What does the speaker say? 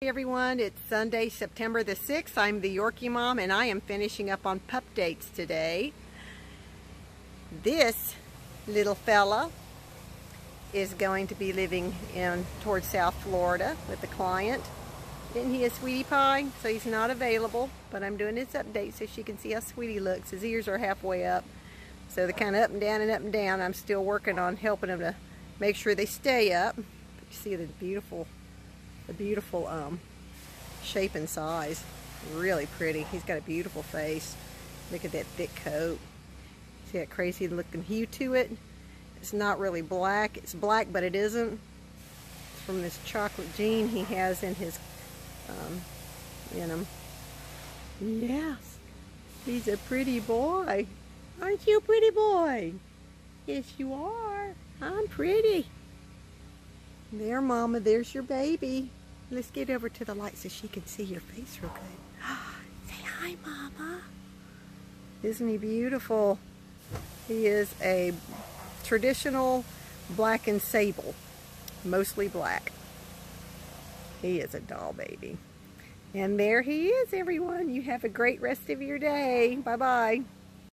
Hey everyone, it's Sunday, September the 6th. I'm the Yorkie Mom and I am finishing up on pup dates today. This little fella is going to be living in towards South Florida with a client. Isn't he a sweetie pie? So he's not available, but I'm doing this update so she can see how sweet he looks. His ears are halfway up, so they're kind of up and down and up and down. I'm still working on helping him to make sure they stay up. You see the beautiful a beautiful um, shape and size. Really pretty. He's got a beautiful face. Look at that thick coat. See that crazy looking hue to it? It's not really black. It's black, but it isn't. It's from this chocolate gene he has in his, um, in him. Yes, he's a pretty boy. Aren't you a pretty boy? Yes, you are. I'm pretty. There, Mama, there's your baby. Let's get over to the light so she can see your face real good. Say hi, Mama. Isn't he beautiful? He is a traditional black and sable, mostly black. He is a doll baby. And there he is, everyone. You have a great rest of your day. Bye-bye.